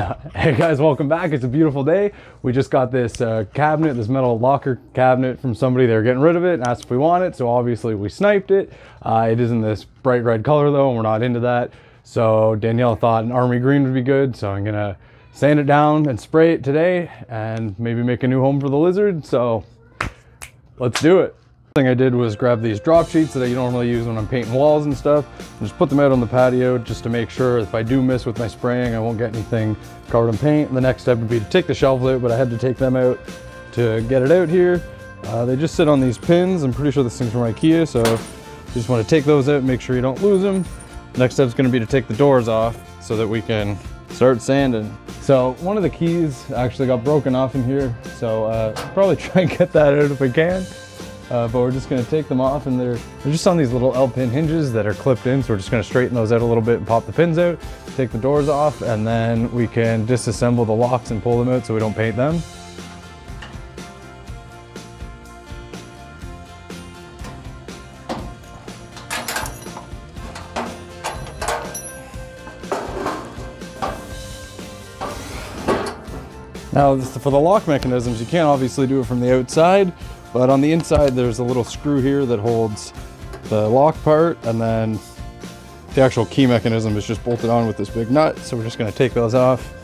Hey guys, welcome back. It's a beautiful day. We just got this uh, cabinet, this metal locker cabinet from somebody. They're getting rid of it and asked if we want it. So obviously we sniped it. Uh, it is in this bright red color though, and we're not into that. So Danielle thought an army green would be good. So I'm gonna sand it down and spray it today and maybe make a new home for the lizard. So let's do it thing I did was grab these drop sheets that I normally use when I'm painting walls and stuff and just put them out on the patio just to make sure if I do miss with my spraying I won't get anything covered in paint. The next step would be to take the shelves out but I had to take them out to get it out here. Uh, they just sit on these pins. I'm pretty sure this thing's from Ikea so you just want to take those out make sure you don't lose them. Next step is going to be to take the doors off so that we can start sanding. So one of the keys actually got broken off in here so uh, probably try and get that out if we can. Uh, but we're just gonna take them off and they're, they're just on these little L-pin hinges that are clipped in. So we're just gonna straighten those out a little bit and pop the pins out, take the doors off, and then we can disassemble the locks and pull them out so we don't paint them. Now for the lock mechanisms, you can't obviously do it from the outside, but on the inside, there's a little screw here that holds the lock part and then the actual key mechanism is just bolted on with this big nut. So we're just gonna take those off.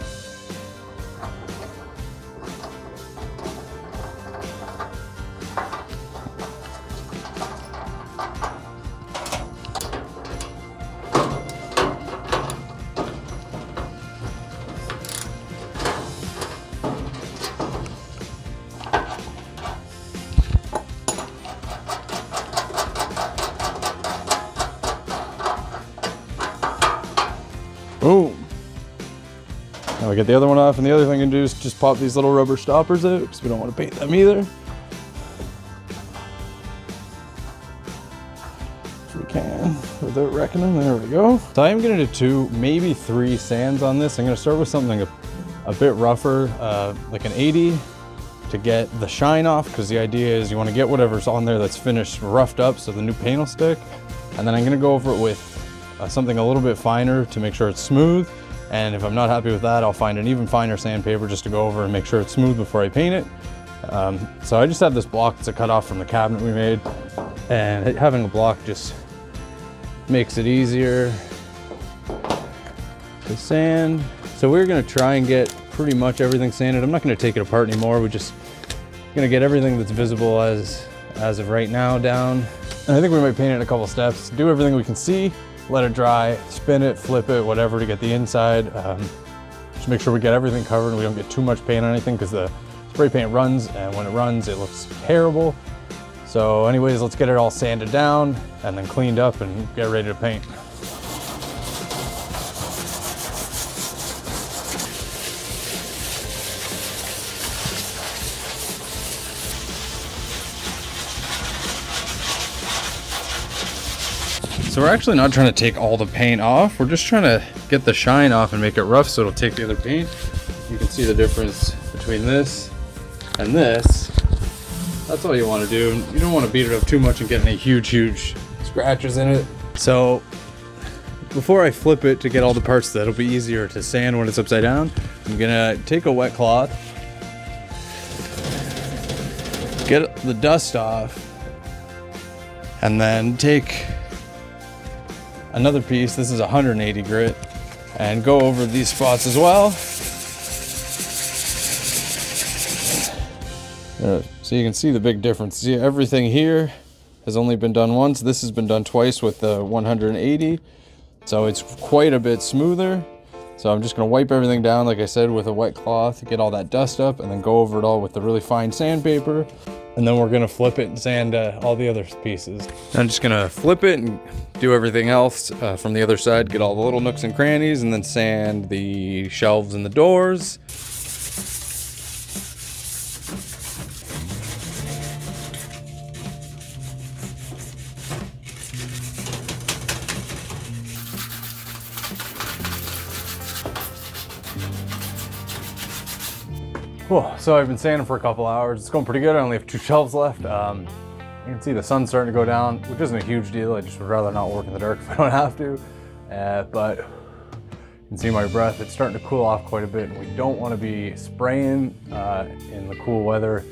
Boom. Now we get the other one off, and the other thing I can do is just pop these little rubber stoppers out because we don't want to paint them either. If we can, without wrecking them. There we go. So I am gonna do two, maybe three sands on this. I'm gonna start with something a, a bit rougher, uh, like an 80 to get the shine off because the idea is you want to get whatever's on there that's finished roughed up so the new paint will stick. And then I'm gonna go over it with uh, something a little bit finer to make sure it's smooth. And if I'm not happy with that, I'll find an even finer sandpaper just to go over and make sure it's smooth before I paint it. Um, so I just have this block that's a cut off from the cabinet we made. And having a block just makes it easier to sand. So we're gonna try and get pretty much everything sanded. I'm not gonna take it apart anymore. We're just gonna get everything that's visible as, as of right now down. And I think we might paint it in a couple steps. Do everything we can see, let it dry, spin it, flip it, whatever to get the inside. Um, just make sure we get everything covered and we don't get too much paint on anything because the spray paint runs and when it runs, it looks terrible. So anyways, let's get it all sanded down and then cleaned up and get ready to paint. So we're actually not trying to take all the paint off. We're just trying to get the shine off and make it rough so it'll take the other paint. You can see the difference between this and this. That's all you want to do. You don't want to beat it up too much and get any huge, huge scratches in it. So before I flip it to get all the parts that'll be easier to sand when it's upside down, I'm gonna take a wet cloth, get the dust off, and then take another piece. This is 180 grit and go over these spots as well. So you can see the big difference. See everything here has only been done once. This has been done twice with the 180. So it's quite a bit smoother. So I'm just gonna wipe everything down, like I said, with a wet cloth, get all that dust up, and then go over it all with the really fine sandpaper. And then we're gonna flip it and sand uh, all the other pieces. I'm just gonna flip it and do everything else uh, from the other side, get all the little nooks and crannies, and then sand the shelves and the doors. So I've been sanding for a couple hours. It's going pretty good. I only have two shelves left. Um, you can see the sun's starting to go down, which isn't a huge deal. I just would rather not work in the dark if I don't have to. Uh, but You can see my breath, it's starting to cool off quite a bit and we don't want to be spraying uh, in the cool weather.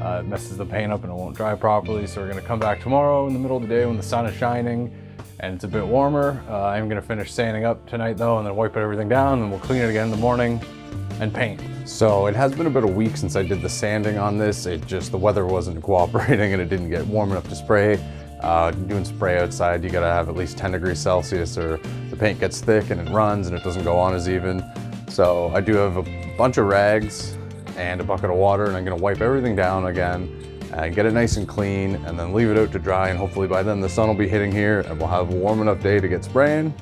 Uh, it messes the paint up and it won't dry properly. So we're gonna come back tomorrow in the middle of the day when the sun is shining and it's a bit warmer. Uh, I'm gonna finish sanding up tonight though and then wipe everything down and we'll clean it again in the morning and paint. So it has been about a week since I did the sanding on this. It just, the weather wasn't cooperating and it didn't get warm enough to spray. Uh, doing spray outside, you gotta have at least 10 degrees Celsius or the paint gets thick and it runs and it doesn't go on as even. So I do have a bunch of rags and a bucket of water and I'm gonna wipe everything down again and get it nice and clean and then leave it out to dry and hopefully by then the sun will be hitting here and we'll have a warm enough day to get spraying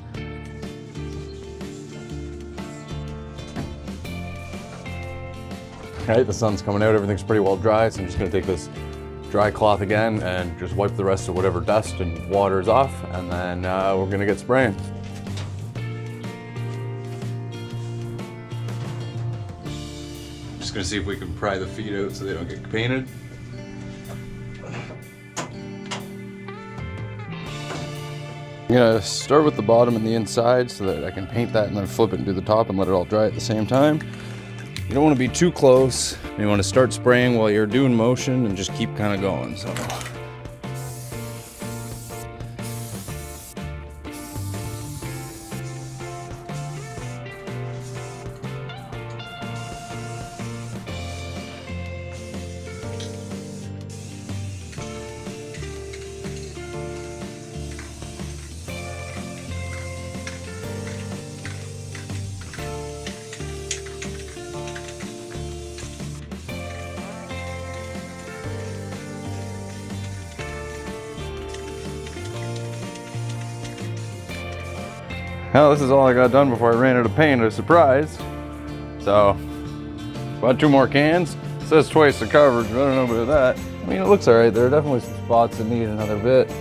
Okay, the sun's coming out, everything's pretty well dry, so I'm just gonna take this dry cloth again and just wipe the rest of whatever dust and water is off, and then uh, we're gonna get spraying. Just gonna see if we can pry the feet out so they don't get painted. I'm gonna start with the bottom and the inside so that I can paint that and then flip it and do the top and let it all dry at the same time. You don't want to be too close. You want to start spraying while you're doing motion and just keep kind of going. So. Well, this is all I got done before I ran out of paint, a surprise. So, about two more cans. It says twice the coverage, but I don't know about that. I mean, it looks all right. There are definitely some spots that need another bit.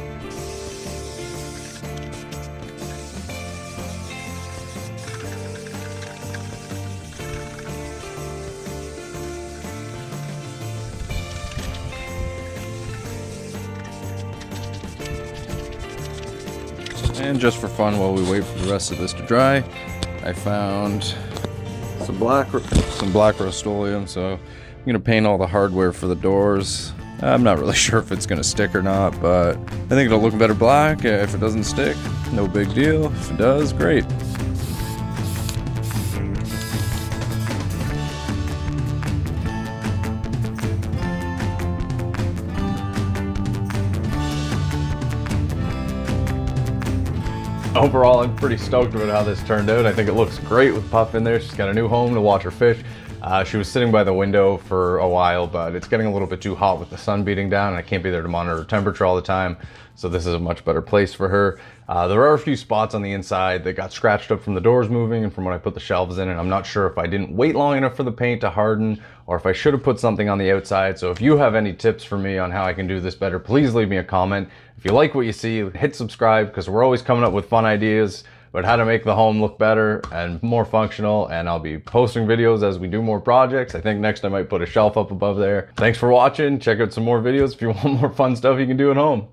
And just for fun, while we wait for the rest of this to dry, I found some black some black Rust-Oleum. So I'm gonna paint all the hardware for the doors. I'm not really sure if it's gonna stick or not, but I think it'll look better black. If it doesn't stick, no big deal. If it does, great. overall, I'm pretty stoked about how this turned out. I think it looks great with Puff in there. She's got a new home to watch her fish. Uh, she was sitting by the window for a while, but it's getting a little bit too hot with the sun beating down and I can't be there to monitor her temperature all the time. So this is a much better place for her. Uh, there are a few spots on the inside that got scratched up from the doors moving and from when I put the shelves in and I'm not sure if I didn't wait long enough for the paint to harden or if I should have put something on the outside. So if you have any tips for me on how I can do this better, please leave me a comment. If you like what you see, hit subscribe because we're always coming up with fun ideas about how to make the home look better and more functional. And I'll be posting videos as we do more projects. I think next I might put a shelf up above there. Thanks for watching. Check out some more videos if you want more fun stuff you can do at home.